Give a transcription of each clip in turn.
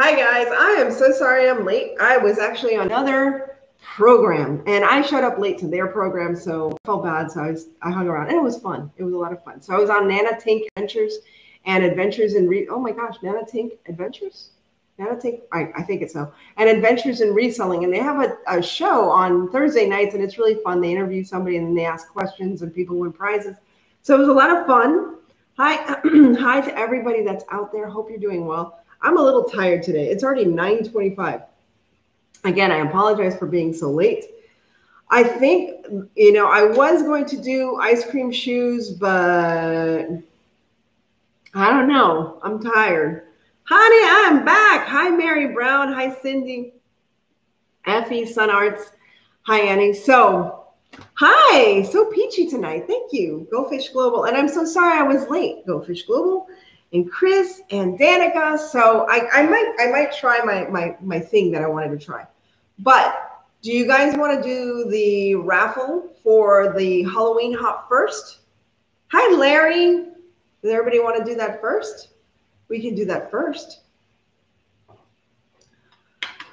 Hi, guys. I am so sorry I'm late. I was actually on another program and I showed up late to their program, so I felt bad. So I, was, I hung around and it was fun. It was a lot of fun. So I was on Nana Tink Adventures and Adventures in Re- Oh my gosh, Nana Tink Adventures? Nana Tink? I, I think it's so. And Adventures in Reselling. And they have a, a show on Thursday nights and it's really fun. They interview somebody and they ask questions and people win prizes. So it was a lot of fun. Hi, hi to everybody that's out there. Hope you're doing well. I'm a little tired today. It's already 9:25. Again, I apologize for being so late. I think you know I was going to do ice cream shoes, but I don't know. I'm tired. Honey, I'm back. Hi, Mary Brown. Hi, Cindy. Effie Sun Arts. Hi, Annie. So, hi. So peachy tonight. Thank you. Go Fish Global. And I'm so sorry I was late. Go Fish Global and Chris and Danica. So I, I might I might try my my my thing that I wanted to try. But do you guys want to do the raffle for the Halloween hop first? Hi Larry. Does everybody want to do that first? We can do that first.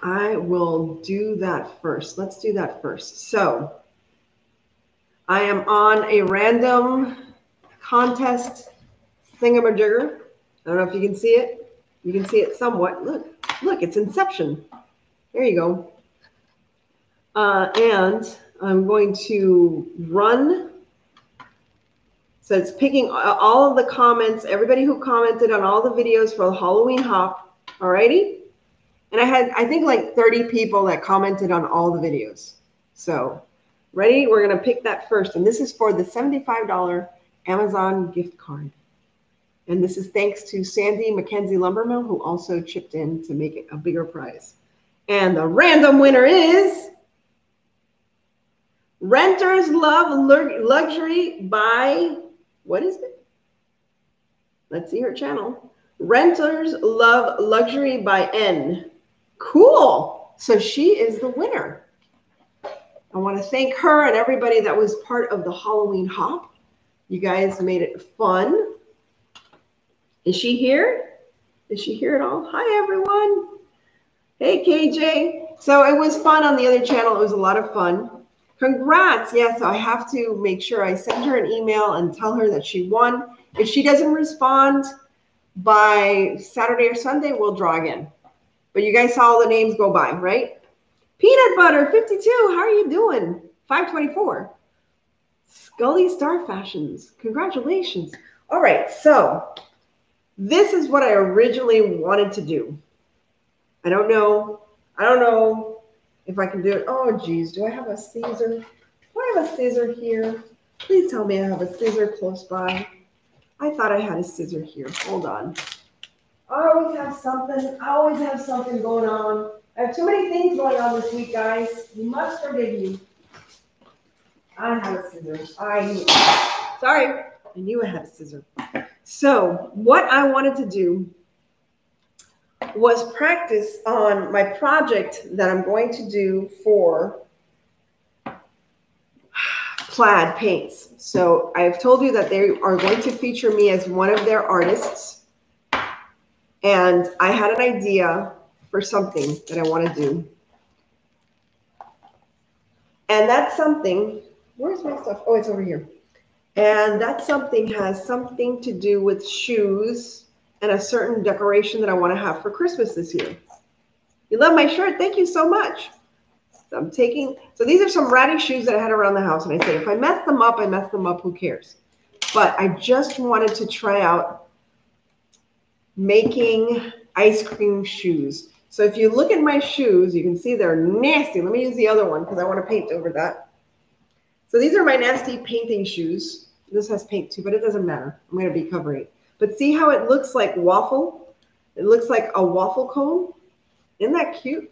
I will do that first. Let's do that first. So I am on a random contest thingamajigger. I don't know if you can see it. You can see it somewhat. Look, look, it's Inception. There you go. Uh, and I'm going to run. So it's picking all of the comments, everybody who commented on all the videos for the Halloween hop. Alrighty. And I had, I think like 30 people that commented on all the videos. So ready? We're going to pick that first. And this is for the $75 Amazon gift card. And this is thanks to Sandy McKenzie Lumbermill, who also chipped in to make it a bigger prize. And the random winner is Renters Love Luxury by, what is it? Let's see her channel. Renters Love Luxury by N. Cool. So she is the winner. I want to thank her and everybody that was part of the Halloween hop. You guys made it fun. Is she here? Is she here at all? Hi, everyone. Hey, KJ. So it was fun on the other channel. It was a lot of fun. Congrats. Yes, I have to make sure I send her an email and tell her that she won. If she doesn't respond by Saturday or Sunday, we'll draw again. But you guys saw all the names go by, right? Peanut Butter 52. How are you doing? 524. Scully Star Fashions. Congratulations. All right. So this is what I originally wanted to do. I don't know. I don't know if I can do it. Oh, geez. Do I have a Caesar? Do I have a scissor here? Please tell me I have a scissor close by. I thought I had a scissor here. Hold on. I always have something. I always have something going on. I have too many things going on this week, guys. You must forgive me. I have a scissor. I knew. Sorry. I knew I had a scissor. So, what I wanted to do was practice on my project that I'm going to do for plaid paints. So, I've told you that they are going to feature me as one of their artists. And I had an idea for something that I want to do. And that's something, where's my stuff? Oh, it's over here. And that something has something to do with shoes and a certain decoration that I want to have for Christmas this year. You love my shirt? Thank you so much. So I'm taking, so these are some ratty shoes that I had around the house. And I said, if I mess them up, I mess them up, who cares? But I just wanted to try out making ice cream shoes. So if you look at my shoes, you can see they're nasty. Let me use the other one because I want to paint over that. So these are my nasty painting shoes. This has paint too, but it doesn't matter. I'm going to be covering. But see how it looks like waffle? It looks like a waffle cone. Isn't that cute?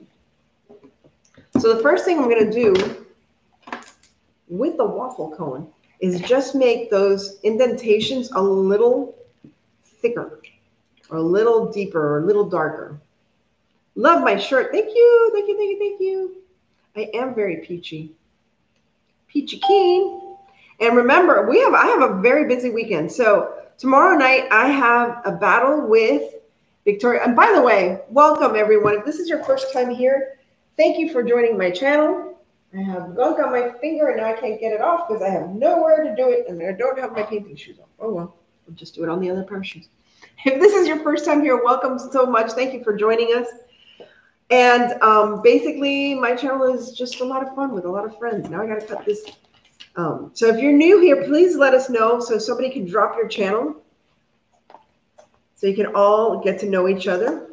So the first thing I'm going to do with the waffle cone is just make those indentations a little thicker or a little deeper or a little darker. Love my shirt. Thank you. Thank you. Thank you. Thank you. I am very peachy. Peachy keen. And remember, we have I have a very busy weekend. So tomorrow night I have a battle with Victoria. And by the way, welcome everyone. If this is your first time here, thank you for joining my channel. I have gunk on my finger and now I can't get it off because I have nowhere to do it and I don't have my painting shoes on. Oh well, I'll just do it on the other pair of shoes. If this is your first time here, welcome so much. Thank you for joining us. And um, basically, my channel is just a lot of fun with a lot of friends. Now I got to cut this. Um, so if you're new here, please let us know so somebody can drop your channel so you can all get to know each other.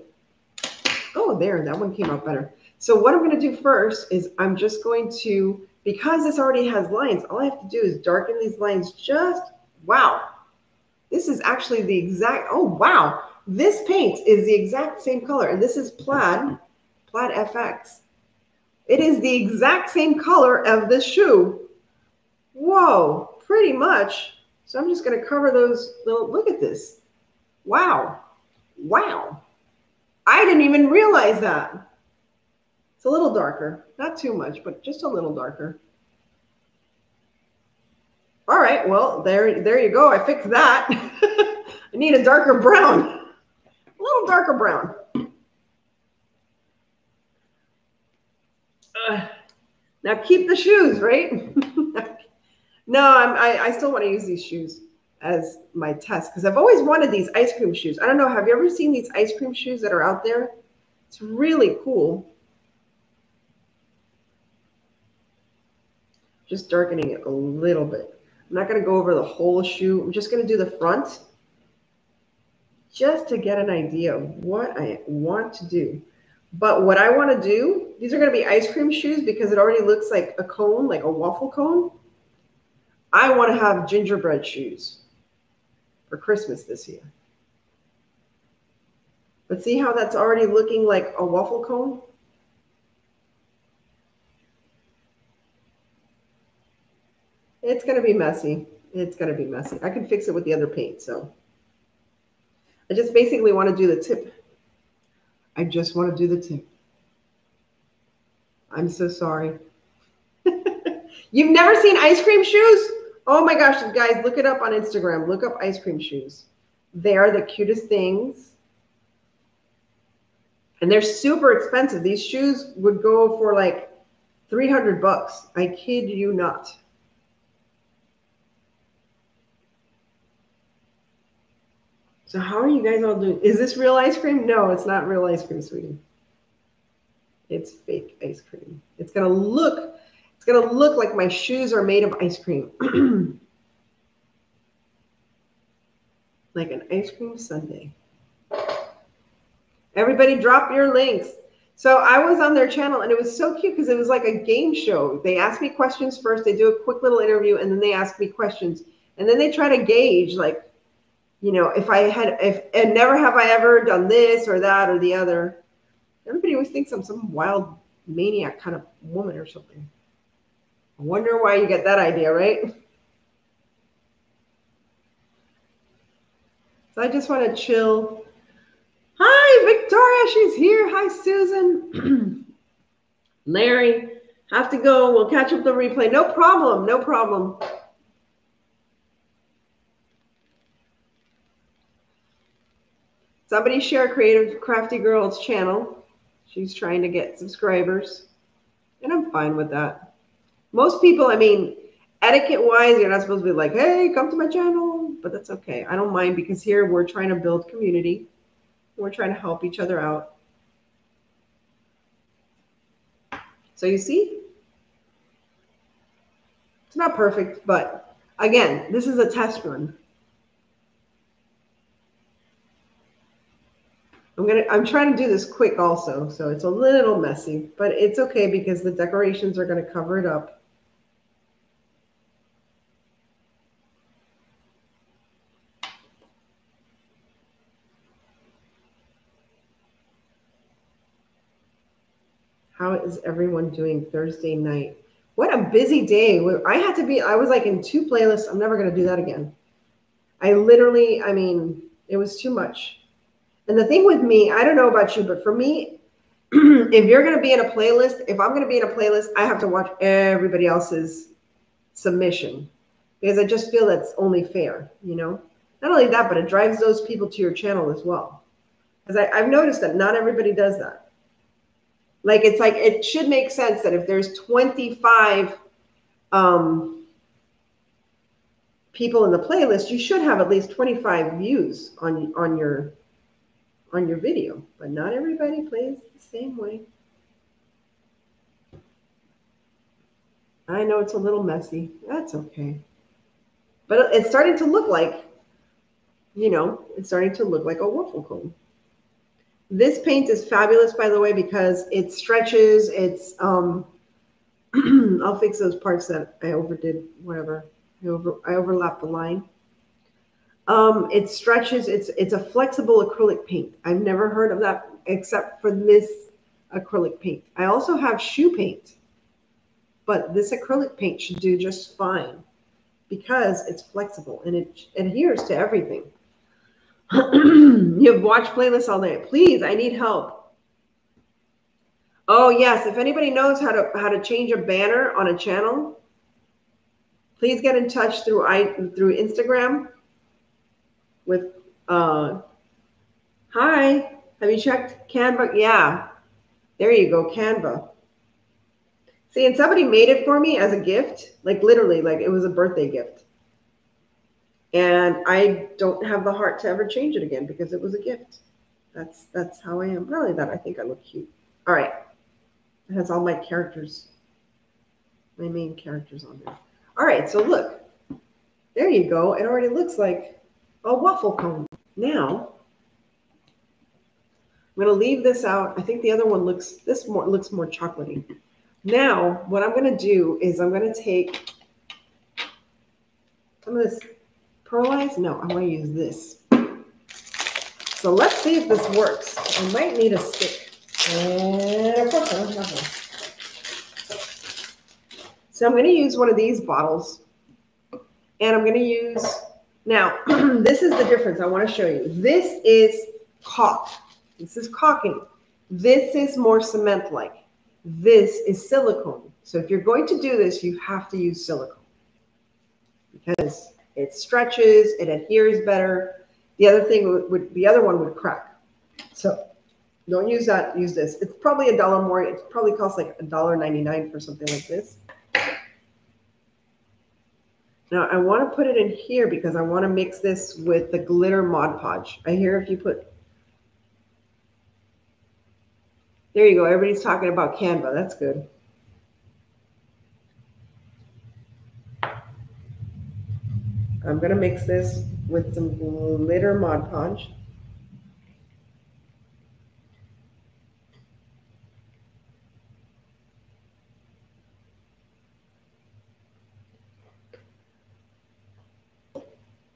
Oh, there, that one came out better. So what I'm going to do first is I'm just going to, because this already has lines, all I have to do is darken these lines just, wow. This is actually the exact, oh, wow. This paint is the exact same color. And this is plaid, plaid FX. It is the exact same color of this shoe. Whoa, pretty much. So I'm just going to cover those little, look at this. Wow. Wow. I didn't even realize that. It's a little darker, not too much, but just a little darker. All right, well, there, there you go. I fixed that. I need a darker brown, a little darker brown. Uh, now keep the shoes, right? no, I'm, I, I still want to use these shoes as my test because I've always wanted these ice cream shoes. I don't know. Have you ever seen these ice cream shoes that are out there? It's really cool. Just darkening it a little bit. I'm not going to go over the whole shoe. I'm just going to do the front just to get an idea of what I want to do. But what I want to do, these are going to be ice cream shoes because it already looks like a cone, like a waffle cone. I want to have gingerbread shoes for Christmas this year. But see how that's already looking like a waffle cone? It's going to be messy. It's going to be messy. I can fix it with the other paint. So I just basically want to do the tip. I just want to do the tip. I'm so sorry. You've never seen ice cream shoes? Oh my gosh, guys, look it up on Instagram. Look up ice cream shoes. They are the cutest things. And they're super expensive. These shoes would go for like 300 bucks. I kid you not. So how are you guys all doing? Is this real ice cream? No, it's not real ice cream, sweetie. It's fake ice cream. It's going to look it's going to look like my shoes are made of ice cream. like an ice cream sundae. Everybody drop your links. So I was on their channel and it was so cute because it was like a game show. They ask me questions first, they do a quick little interview, and then they ask me questions. And then they try to gauge, like, you know, if I had, if, and never have I ever done this or that or the other. Everybody always thinks I'm some wild maniac kind of woman or something. I wonder why you get that idea, right? So I just want to chill. Hi, Victoria. She's here. Hi, Susan. Larry, have to go. We'll catch up the replay. No problem. No problem. Somebody share Creative Crafty Girl's channel. She's trying to get subscribers. And I'm fine with that most people, I mean, etiquette wise, you're not supposed to be like, hey, come to my channel, but that's okay. I don't mind because here we're trying to build community. We're trying to help each other out. So you see, it's not perfect, but again, this is a test run. I'm gonna I'm trying to do this quick also, so it's a little messy, but it's okay because the decorations are gonna cover it up. How is everyone doing Thursday night? What a busy day. I had to be, I was like in two playlists. I'm never going to do that again. I literally, I mean, it was too much. And the thing with me, I don't know about you, but for me, if you're going to be in a playlist, if I'm going to be in a playlist, I have to watch everybody else's submission because I just feel that's only fair, you know? Not only that, but it drives those people to your channel as well. Because I've noticed that not everybody does that. Like it's like it should make sense that if there's 25 um, people in the playlist, you should have at least 25 views on on your on your video. But not everybody plays the same way. I know it's a little messy. That's okay. But it's starting to look like, you know, it's starting to look like a waffle cone. This paint is fabulous, by the way, because it stretches. It's, um, I'll fix those parts that I overdid, whatever. I, over, I overlapped the line. Um, it stretches. It's, it's a flexible acrylic paint. I've never heard of that except for this acrylic paint. I also have shoe paint but this acrylic paint should do just fine because it's flexible and it adheres to everything. you have watched playlists all night. Please, I need help. Oh yes, if anybody knows how to how to change a banner on a channel, please get in touch through I through Instagram with uh hi. Have you checked Canva? Yeah. There you go, Canva. See, and somebody made it for me as a gift, like literally, like it was a birthday gift. And I don't have the heart to ever change it again because it was a gift. That's that's how I am. Not only that, I think I look cute. All right. It has all my characters, my main characters on there. All right, so look. There you go. It already looks like a waffle cone. Now, I'm going to leave this out. I think the other one looks, this more looks more chocolatey. Now, what I'm going to do is I'm going to take some of this pearlize. No, I'm going to use this. So let's see if this works. I might need a stick. So I'm going to use one of these bottles. And I'm going to use, now, this is the difference I want to show you. This is caulk. This is caulking. This is more cement-like. This is silicone. So if you're going to do this, you have to use silicone because it stretches, it adheres better. The other thing would, the other one would crack. So don't use that, use this. It's probably a dollar more. It probably costs like a dollar ninety-nine for something like this. Now I want to put it in here because I want to mix this with the glitter Mod Podge. I hear if you put There you go. Everybody's talking about Canva. That's good. I'm going to mix this with some glitter Mod Podge.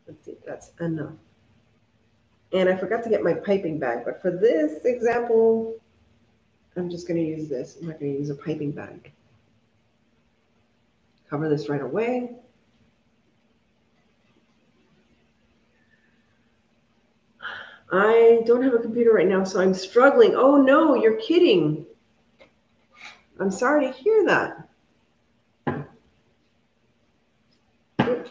Let's see if that's enough. And I forgot to get my piping bag, but for this example, I'm just going to use this. I'm not to use a piping bag. Cover this right away. I don't have a computer right now, so I'm struggling. Oh no, you're kidding. I'm sorry to hear that. Oops,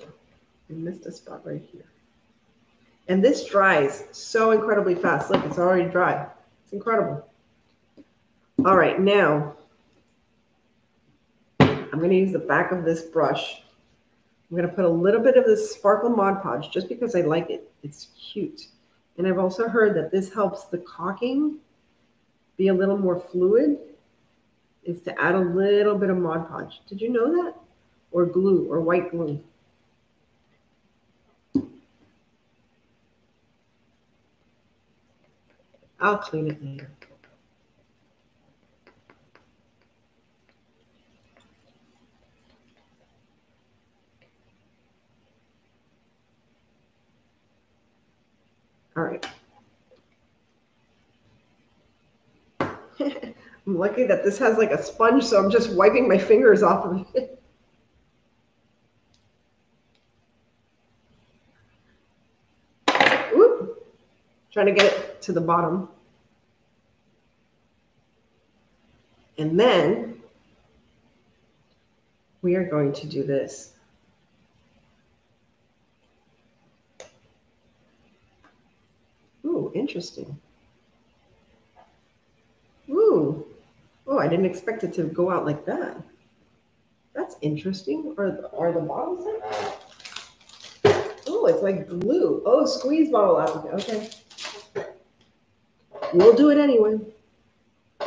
I missed a spot right here. And this dries so incredibly fast. Look, it's already dry. It's incredible. All right, now I'm going to use the back of this brush. I'm going to put a little bit of this Sparkle Mod Podge just because I like it. It's cute. And I've also heard that this helps the caulking be a little more fluid is to add a little bit of Mod Podge. Did you know that? Or glue or white glue. I'll clean it later. All right. I'm lucky that this has like a sponge, so I'm just wiping my fingers off of it. Oop. Trying to get it to the bottom. And then we are going to do this. Interesting. Ooh. Oh, I didn't expect it to go out like that. That's interesting. Are the, are the bottles Oh, it's like glue. Oh, squeeze bottle out. Okay. We'll do it anyway.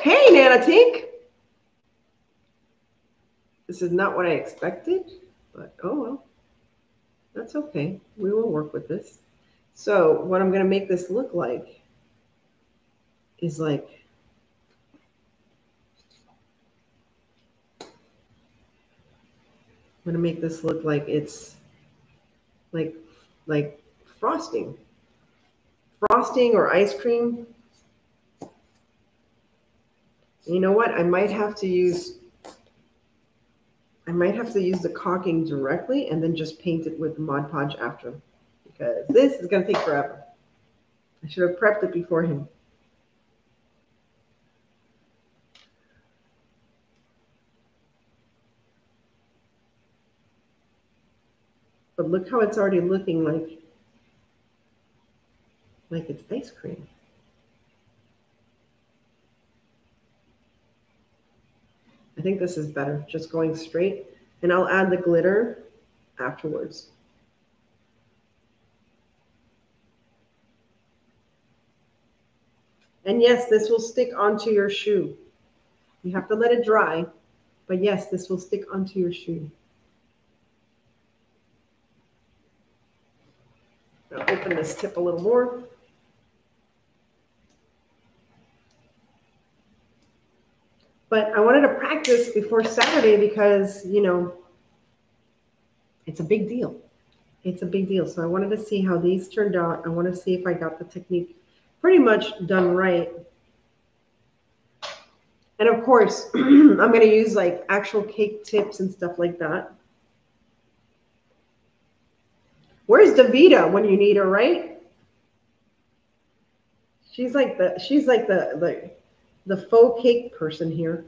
Hey, Nana Tink. This is not what I expected, but oh well. That's okay. We will work with this. So what I'm going to make this look like is like I'm going to make this look like it's like like frosting. Frosting or ice cream. You know what? I might have to use I might have to use the caulking directly and then just paint it with Mod Podge after because this is going to take forever. I should have prepped it beforehand. But look how it's already looking like, like it's ice cream. I think this is better, just going straight. And I'll add the glitter afterwards. And yes, this will stick onto your shoe. You have to let it dry, but yes, this will stick onto your shoe. I'll open this tip a little more. But I wanted to practice before Saturday because, you know, it's a big deal. It's a big deal. So I wanted to see how these turned out. I want to see if I got the technique pretty much done right. And of course, I'm going to use like actual cake tips and stuff like that. Where's Davita when you need her, right? She's like the she's like the the the faux cake person here.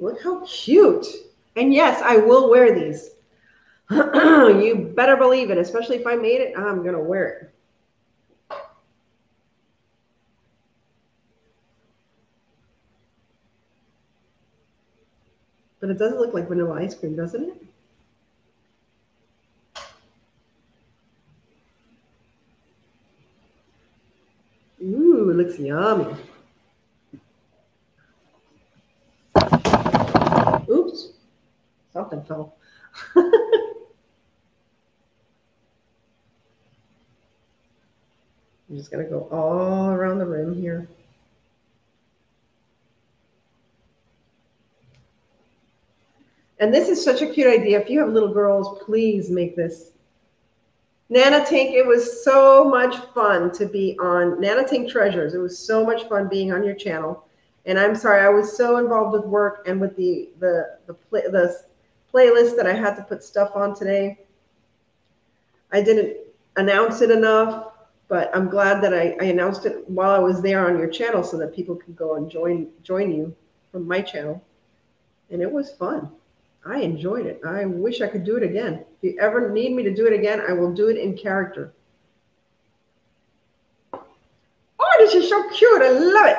Look how cute. And yes, I will wear these. you better believe it, especially if I made it, I'm going to wear it. But it doesn't look like vanilla ice cream, doesn't it? Ooh, it looks yummy. Oops, something fell. I'm just going to go all around the rim here. And this is such a cute idea. If you have little girls, please make this. Nana Tink, it was so much fun to be on Nana Tink Treasures. It was so much fun being on your channel. And I'm sorry, I was so involved with work and with the the the, play, the playlist that I had to put stuff on today. I didn't announce it enough but I'm glad that I, I announced it while I was there on your channel so that people could go and join join you from my channel. And it was fun. I enjoyed it. I wish I could do it again. If you ever need me to do it again, I will do it in character. Oh, this is so cute. I love it.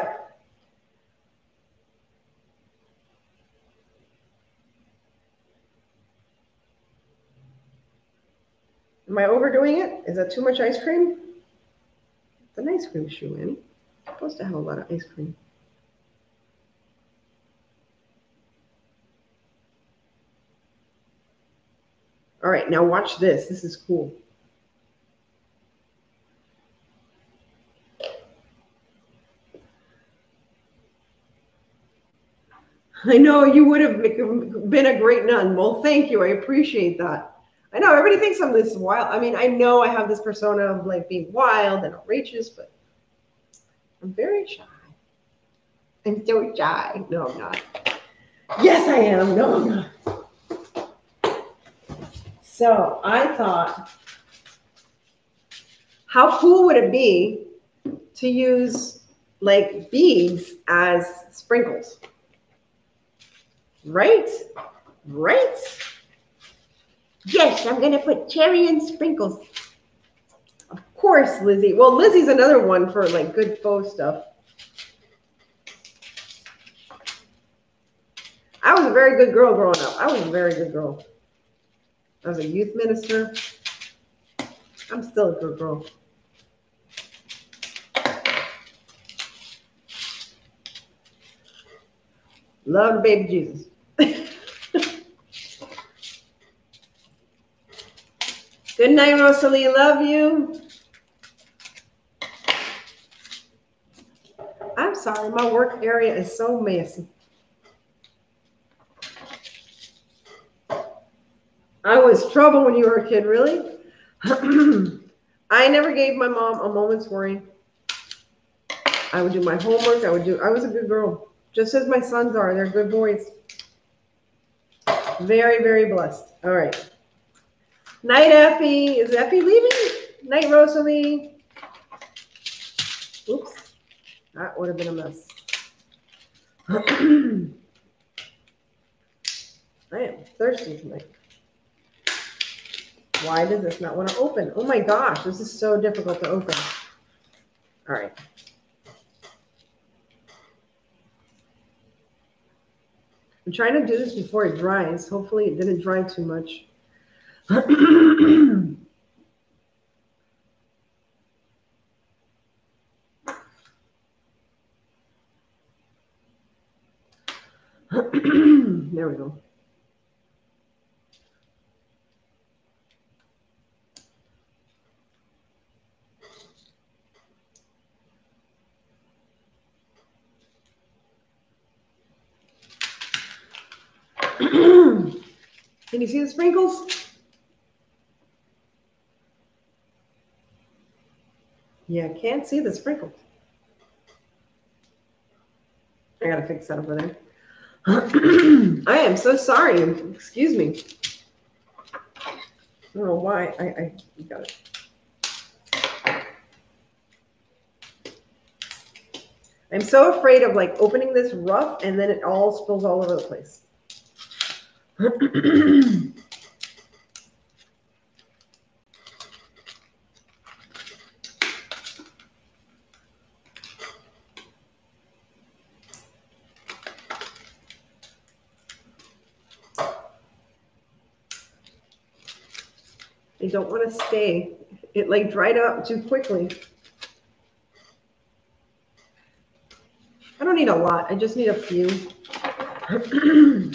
Am I overdoing it? Is that too much ice cream? It's an ice cream shoe, Annie. supposed to have a lot of ice cream. All right, now watch this. This is cool. I know you would have been a great nun. Well, thank you. I appreciate that. I know everybody thinks I'm this wild. I mean, I know I have this persona of like being wild and outrageous, but I'm very shy. I'm so shy. No, I'm not. Yes, I am. No, I'm not. So I thought, how cool would it be to use like beads as sprinkles? Right? Right? Yes, I'm going to put cherry and sprinkles. Of course. Lizzie. Well, Lizzie's another one for like good faux stuff. I was a very good girl growing up. I was a very good girl. I was a youth minister. I'm still a good girl. Love baby Jesus. Good night, Rosalie. Love you. I'm sorry, my work area is so messy. I was trouble when you were a kid, really? I never gave my mom a moment's worry. I would do my homework. I would do, I was a good girl, just as my sons are. They're good boys. Very, very blessed. All right. Night, Effie. Is Effie leaving? Night, Rosalie. Oops. That would have been a mess. I am thirsty tonight. Why does this not want to open? Oh my gosh, this is so difficult to open. All right. I'm trying to do this before it dries. Hopefully it didn't dry too much. there we go. Can you see the sprinkles? Yeah, can't see the sprinkles. I gotta fix that over there. I am so sorry. Excuse me. I don't know why. I, I got it. I'm so afraid of like opening this rough and then it all spills all over the place. don't want to stay. It like dried up too quickly. I don't need a lot. I just need a few.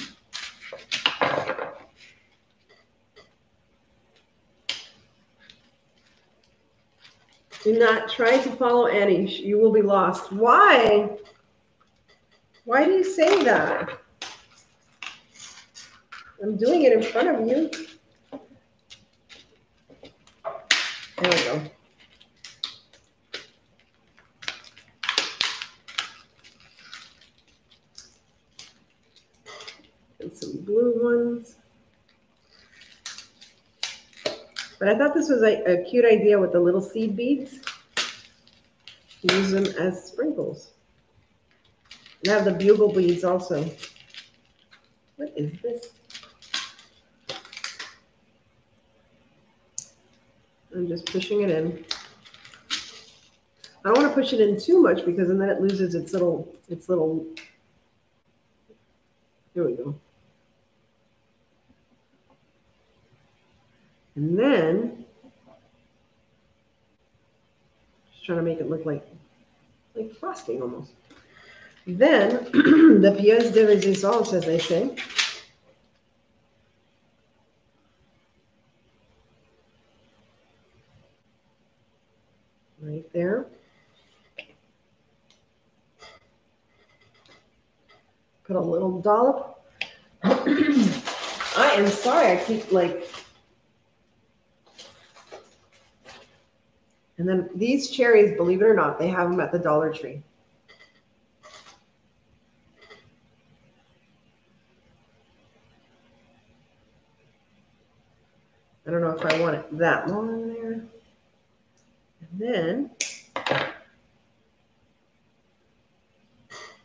Do not try to follow Annie. You will be lost. Why? Why do you say that? I'm doing it in front of you. There we go. And some blue ones. But I thought this was a, a cute idea with the little seed beads. Use them as sprinkles. And have the bugle beads also. What is this? I'm just pushing it in. I don't want to push it in too much because then it loses its little, its little, here we go. And then, just trying to make it look like, like frosting almost. Then, the pièce de résistance, as they say. Right there. Put a little dollop. I am sorry, I keep like And then these cherries, believe it or not, they have them at the Dollar Tree. I don't know if I want it that long there. And then,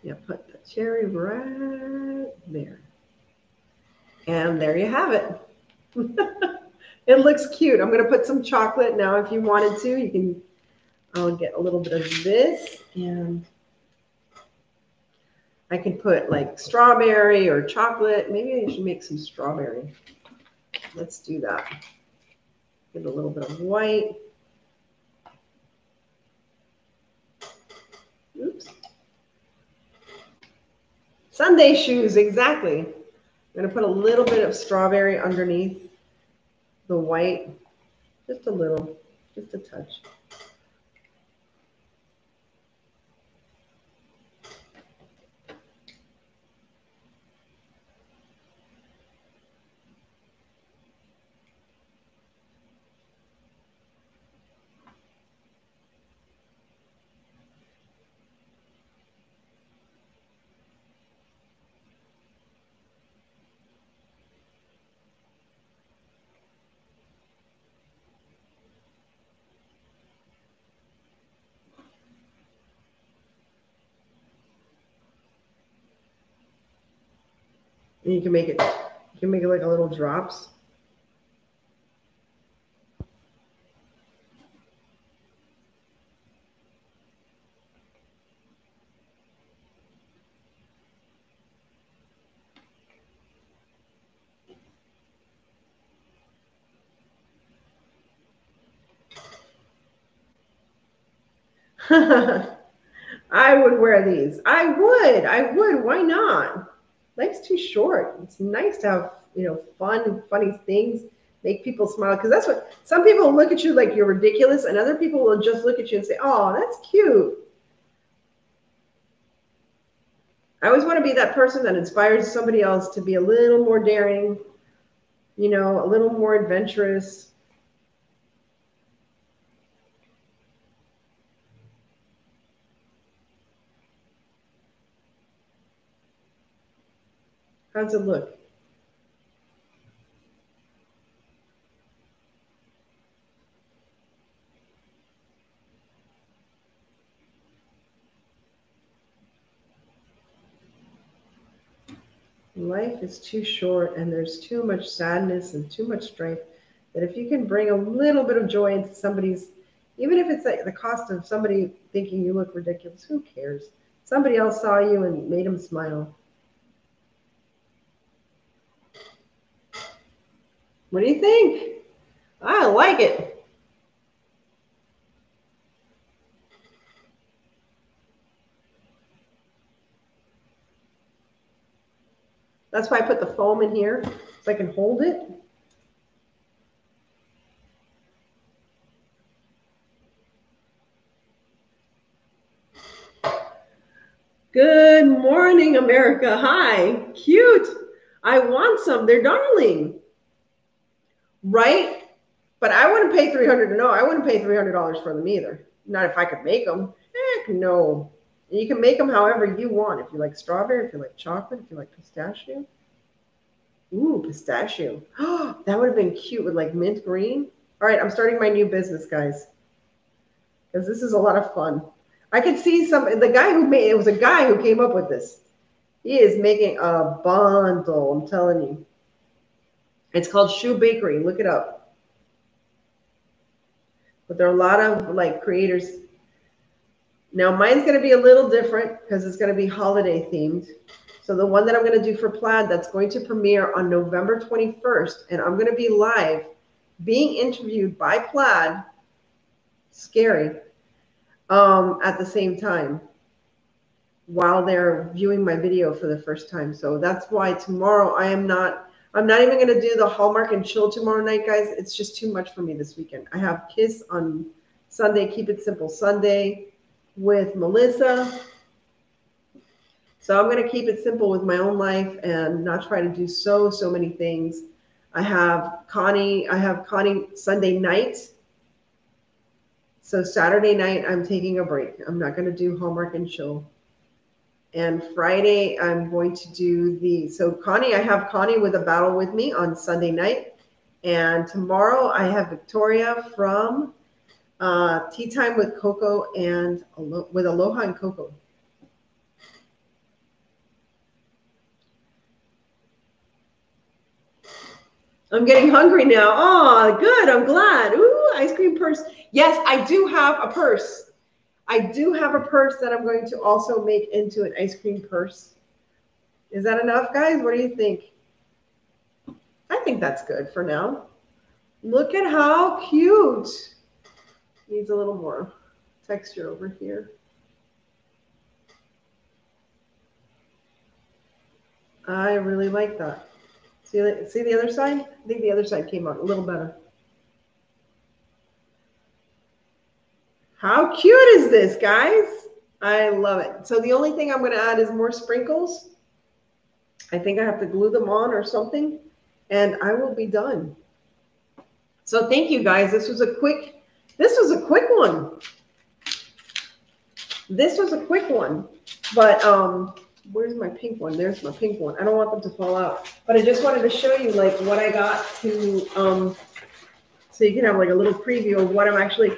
yeah, put cherry right there. And there you have it. It looks cute. I'm going to put some chocolate now. If you wanted to, you can, I'll get a little bit of this and I can put like strawberry or chocolate. Maybe I should make some strawberry. Let's do that. Get a little bit of white. Oops. Sundae shoes, exactly. I'm going to put a little bit of strawberry underneath the white, just a little, just a touch. And you can make it, you can make it like a little drops. I would wear these. I would. I would. Why not? Life's too short. It's nice to have, you know, fun, funny things, make people smile. Because that's what some people look at you like you're ridiculous, and other people will just look at you and say, Oh, that's cute. I always want to be that person that inspires somebody else to be a little more daring, you know, a little more adventurous. How's it look? Life is too short and there's too much sadness and too much strife that if you can bring a little bit of joy into somebody's, even if it's at the cost of somebody thinking you look ridiculous, who cares? Somebody else saw you and made them smile. What do you think? I like it. That's why I put the foam in here so I can hold it. Good morning, America. Hi. Cute. I want some. They're darling right? But I wouldn't pay 300 no, I wouldn't pay $300 for them either. Not if I could make them. Heck no. You can make them however you want. If you like strawberry, if you like chocolate, if you like pistachio. Ooh, pistachio. Oh, that would have been cute with like mint green. All right, I'm starting my new business, guys. Because this is a lot of fun. I could see some, the guy who made, it was a guy who came up with this. He is making a bundle, I'm telling you. It's called Shoe Bakery. Look it up. But there are a lot of like creators. Now mine's going to be a little different because it's going to be holiday themed. So the one that I'm going to do for Plaid, that's going to premiere on November 21st. And I'm going to be live being interviewed by Plaid, scary, um, at the same time while they're viewing my video for the first time. So that's why tomorrow I am not I'm not even going to do the Hallmark and chill tomorrow night, guys. It's just too much for me this weekend. I have Kiss on Sunday, Keep It Simple Sunday with Melissa. So I'm going to keep it simple with my own life and not try to do so, so many things. I have Connie, I have Connie Sunday night. So Saturday night, I'm taking a break. I'm not going to do Hallmark and chill. And Friday, I'm going to do the, so Connie, I have Connie with a battle with me on Sunday night. And tomorrow I have Victoria from uh, Tea Time with Coco and with Aloha and Coco. I'm getting hungry now. Oh, good. I'm glad. Ooh, ice cream purse. Yes, I do have a purse. I do have a purse that I'm going to also make into an ice cream purse. Is that enough, guys? What do you think? I think that's good for now. Look at how cute. Needs a little more texture over here. I really like that. See, see the other side? I think the other side came out a little better. How cute is this, guys? I love it. So the only thing I'm going to add is more sprinkles. I think I have to glue them on or something, and I will be done. So thank you, guys. This was a quick, this was a quick one. This was a quick one, but um, where's my pink one? There's my pink one. I don't want them to fall out. But I just wanted to show you like what I got to um so you can have like a little preview of what I'm actually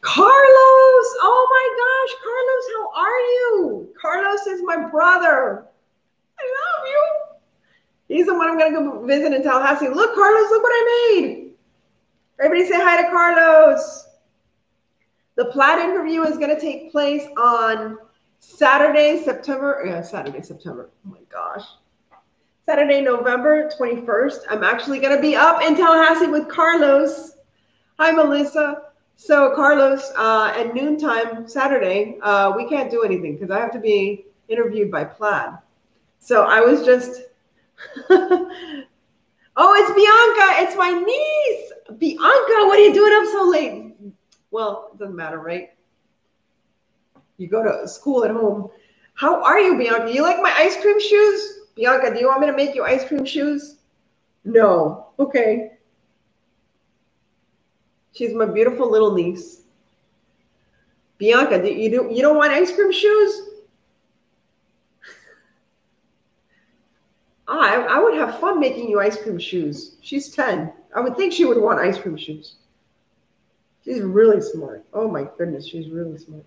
Carlos! Oh my gosh, Carlos, how are you? Carlos is my brother. I love you. He's the one I'm gonna go visit in Tallahassee. Look, Carlos, look what I made. Everybody say hi to Carlos. The Plaid interview is gonna take place on Saturday, September, yeah, Saturday, September. Oh my gosh. Saturday, November 21st. I'm actually going to be up in Tallahassee with Carlos. Hi, Melissa. So, Carlos, uh, at noontime Saturday, uh, we can't do anything because I have to be interviewed by Plaid. So, I was just, oh, it's Bianca. It's my niece. Bianca, what are you doing up so late? Well, it doesn't matter, right? You go to school at home. How are you, Bianca? You like my ice cream shoes? Bianca, do you want me to make you ice cream shoes? No. Okay. She's my beautiful little niece. Bianca, do you do you don't want ice cream shoes? I, I would have fun making you ice cream shoes. She's 10. I would think she would want ice cream shoes. She's really smart. Oh my goodness, she's really smart.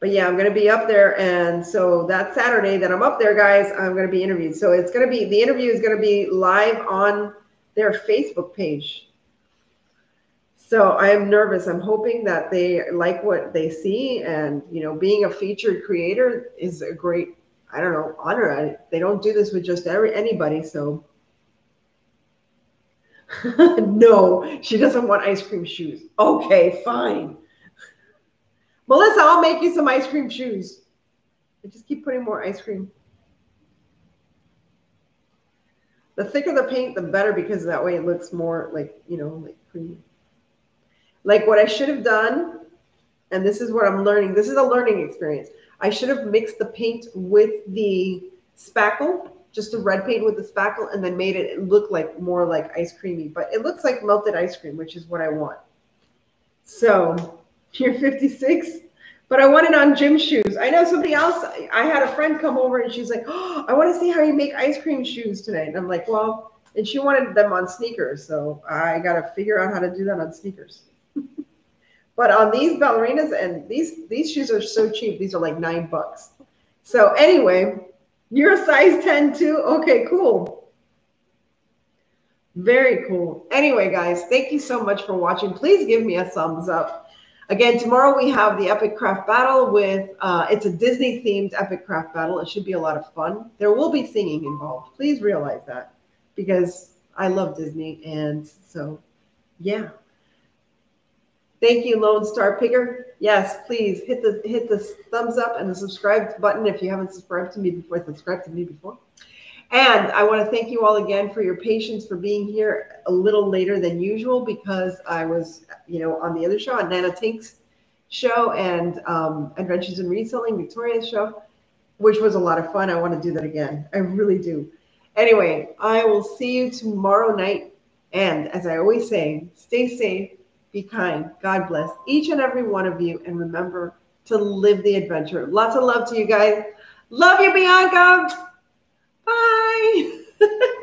but yeah, I'm going to be up there. And so that Saturday that I'm up there, guys, I'm going to be interviewed. So it's going to be, the interview is going to be live on their Facebook page. So I am nervous. I'm hoping that they like what they see. And, you know, being a featured creator is a great, I don't know, honor. I, they don't do this with just every anybody. So no, she doesn't want ice cream shoes. Okay, fine. Melissa, I'll make you some ice cream shoes. I just keep putting more ice cream. The thicker the paint, the better because that way it looks more like, you know, like creamy. Like what I should have done, and this is what I'm learning. This is a learning experience. I should have mixed the paint with the spackle, just the red paint with the spackle, and then made it look like more like ice creamy. But it looks like melted ice cream, which is what I want. So you're 56, but I want it on gym shoes. I know somebody else. I had a friend come over and she's like, "Oh, I want to see how you make ice cream shoes today." And I'm like, "Well," and she wanted them on sneakers, so I got to figure out how to do that on sneakers. but on these ballerinas and these these shoes are so cheap. These are like nine bucks. So anyway, you're a size 10 too. Okay, cool. Very cool. Anyway, guys, thank you so much for watching. Please give me a thumbs up. Again, tomorrow we have the Epic Craft Battle with, uh, it's a Disney themed Epic Craft Battle. It should be a lot of fun. There will be singing involved. Please realize that because I love Disney. And so, yeah. Thank you, Lone Star Picker. Yes, please hit the hit the thumbs up and the subscribe button if you haven't subscribed to me before. Subscribe to me before. And I want to thank you all again for your patience for being here a little later than usual because I was, you know, on the other show, on Nana Tink's show and um, Adventures in Reselling, Victoria's show, which was a lot of fun. I want to do that again. I really do. Anyway, I will see you tomorrow night. And as I always say, stay safe, be kind, God bless each and every one of you, and remember to live the adventure. Lots of love to you guys. Love you, Bianca. Bye.